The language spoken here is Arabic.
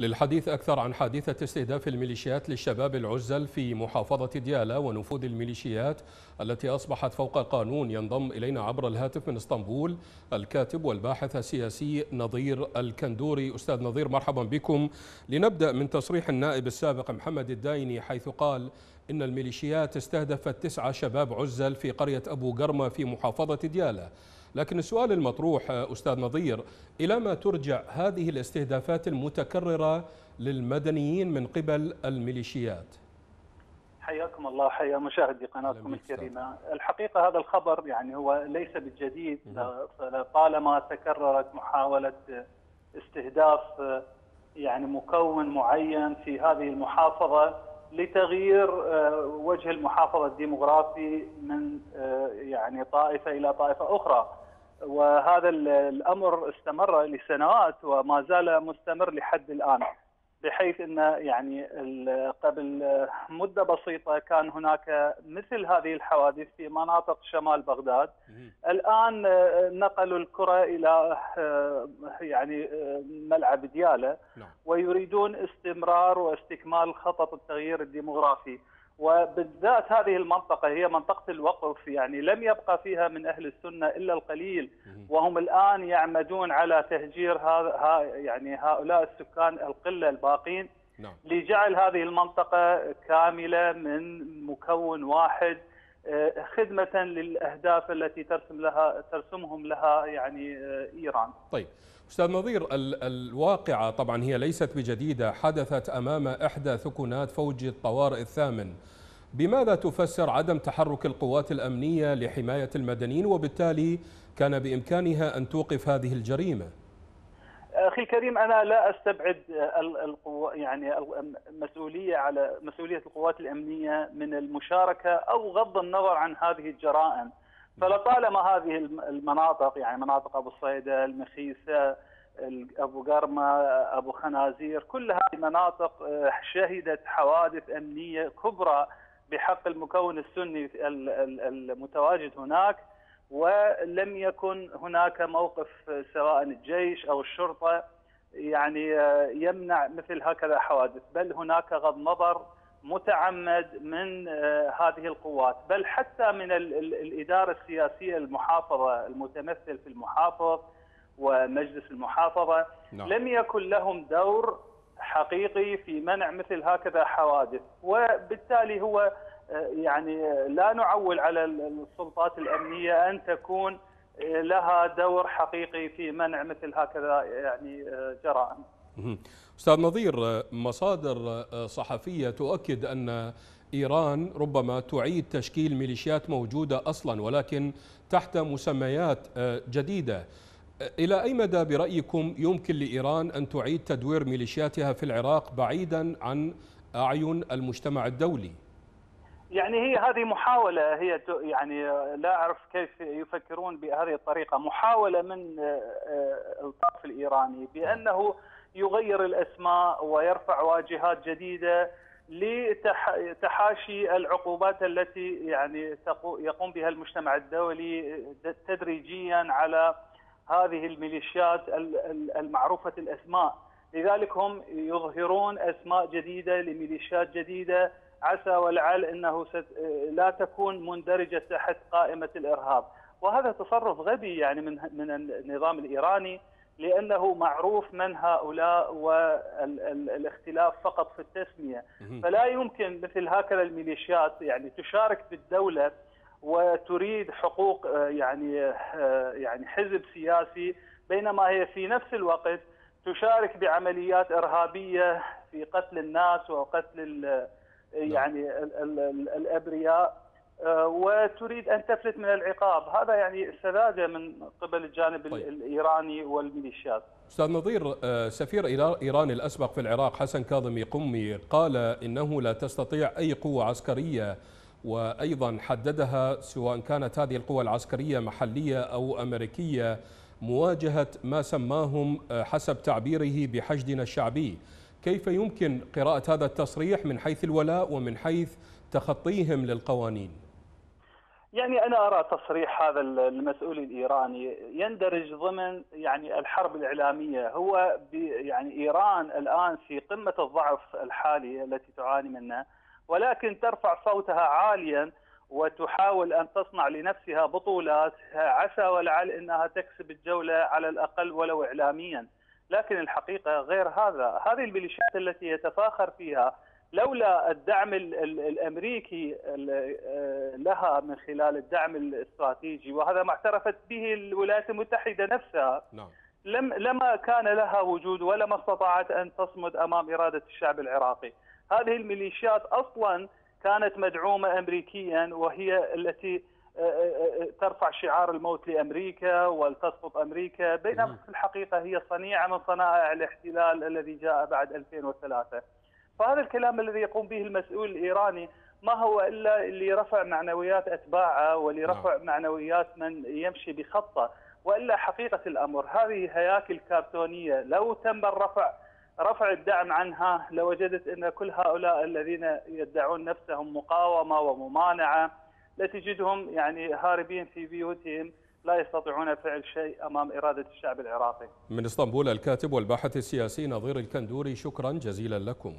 للحديث أكثر عن حادثة استهداف الميليشيات للشباب العزل في محافظة ديالى ونفوذ الميليشيات التي أصبحت فوق القانون ينضم إلينا عبر الهاتف من إسطنبول الكاتب والباحث السياسي نظير الكندوري. أستاذ نظير مرحبا بكم. لنبدأ من تصريح النائب السابق محمد الدايني حيث قال إن الميليشيات استهدفت تسعة شباب عزل في قرية أبو قرمة في محافظة ديالى لكن السؤال المطروح أستاذ نظير إلى ما ترجع هذه الاستهدافات المتكررة للمدنيين من قبل الميليشيات؟ حياكم الله حيا مشاهدي قناتكم الكريمة. الحقيقة هذا الخبر يعني هو ليس بالجديد. طالما تكررت محاولة استهداف يعني مكون معين في هذه المحافظة لتغيير وجه المحافظة الديمغرافي من يعني طائفة إلى طائفة أخرى. وهذا الأمر استمر لسنوات وما زال مستمر لحد الآن بحيث إن يعني قبل مدة بسيطة كان هناك مثل هذه الحوادث في مناطق شمال بغداد. الآن نقلوا الكرة إلى يعني ملعب ديالة. نعم. ويريدون استمرار واستكمال خطط التغيير الديمغرافي وبالذات هذه المنطقة هي منطقة الوقف يعني لم يبقى فيها من أهل السنة إلا القليل وهم الآن يعمدون على تهجير هذا يعني هؤلاء السكان القلة الباقين نعم. لجعل هذه المنطقة كاملة من مكون واحد خدمة للأهداف التي ترسم لها ترسمهم لها يعني إيران. طيب. أستاذ نظير الواقعة طبعا هي ليست بجديدة. حدثت أمام إحدى ثكنات فوج الطوارئ الثامن. بماذا تفسر عدم تحرك القوات الأمنية لحماية المدنيين؟ وبالتالي كان بإمكانها أن توقف هذه الجريمة. أخي الكريم أنا لا أستبعد القوة يعني المسؤوليه على مسؤولية القوات الأمنية من المشاركة أو غض النظر عن هذه الجرائم. فلطالما هذه المناطق يعني مناطق أبو الصيدة المخيسة أبو قرمة أبو خنازير كل هذه المناطق شهدت حوادث أمنية كبرى بحق المكون السني المتواجد هناك. ولم يكن هناك موقف سواء الجيش أو الشرطة يعني يمنع مثل هكذا حوادث بل هناك غض نظر متعمد من هذه القوات بل حتى من الإدارة السياسية المحافظة المتمثل في المحافظ ومجلس المحافظة نعم. لم يكن لهم دور حقيقي في منع مثل هكذا حوادث وبالتالي هو يعني لا نعول على السلطات الأمنية أن تكون لها دور حقيقي في منع مثل هكذا يعني جرائم أستاذ نظير مصادر صحفية تؤكد أن إيران ربما تعيد تشكيل ميليشيات موجودة أصلا ولكن تحت مسميات جديدة. إلى أي مدى برأيكم يمكن لإيران أن تعيد تدوير ميليشياتها في العراق بعيدا عن أعين المجتمع الدولي؟ يعني هي هذه محاولة هي يعني لا أعرف كيف يفكرون بهذه الطريقة. محاولة من الطرف الإيراني بأنه يغير الأسماء ويرفع واجهات جديدة لتحاشي العقوبات التي يعني يقوم بها المجتمع الدولي تدريجيا على هذه الميليشيات المعروفة الأسماء، لذلك هم يظهرون أسماء جديدة لميليشيات جديدة عسى ولعل إنه لا تكون مندرجة تحت قائمة الإرهاب، وهذا تصرف غبي يعني من من النظام الإيراني لأنه معروف من هؤلاء والاختلاف فقط في التسمية. فلا يمكن مثل هكذا الميليشيات يعني تشارك بالدولة وتريد حقوق يعني يعني حزب سياسي بينما هي في نفس الوقت تشارك بعمليات إرهابية في قتل الناس وقتل يعني الأبرياء وتريد أن تفلت من العقاب، هذا يعني سذاجه من قبل الجانب طيب. الإيراني والميليشيات. أستاذ نظير سفير إيران الأسبق في العراق حسن كاظمي قمي قال إنه لا تستطيع أي قوة عسكرية وأيضا حددها سواء كانت هذه القوى العسكرية محلية أو أمريكية مواجهة ما سماهم حسب تعبيره بحشدنا الشعبي. كيف يمكن قراءة هذا التصريح من حيث الولاء ومن حيث تخطيهم للقوانين؟ يعني أنا أرى تصريح هذا المسؤول الإيراني يندرج ضمن يعني الحرب الإعلامية. هو يعني إيران الآن في قمة الضعف الحالي التي تعاني منه ولكن ترفع صوتها عاليا وتحاول أن تصنع لنفسها بطولات. عسى ولعل إنها تكسب الجولة على الأقل ولو اعلاميا. لكن الحقيقة غير هذا هذه الميليشيات التي يتفاخر فيها لولا الدعم الأمريكي لها من خلال الدعم الاستراتيجي وهذا ما اعترفت به الولايات المتحدة نفسها نعم. لم لما كان لها وجود ولما استطاعت أن تصمد أمام إرادة الشعب العراقي. هذه الميليشيات أصلا كانت مدعومة امريكيا وهي التي ترفع شعار الموت لأمريكا ولتسقط أمريكا. بينما في الحقيقة هي صنيعة من صنائع الاحتلال الذي جاء بعد 2003. فهذا الكلام الذي يقوم به المسؤول الإيراني ما هو إلا اللي رفع معنويات أتباعه ولرفع نعم. معنويات من يمشي بخطة. وإلا حقيقة الأمر هذه هياكل كرتونية. لو تم الرفع رفع الدعم عنها لوجدت أن كل هؤلاء الذين يدعون نفسهم مقاومة وممانعة. لتجدهم يعني هاربين في بيوتهم لا يستطيعون فعل شيء أمام إرادة الشعب العراقي. من إسطنبول الكاتب والباحث السياسي نظير الكندوري شكرا جزيلا لكم.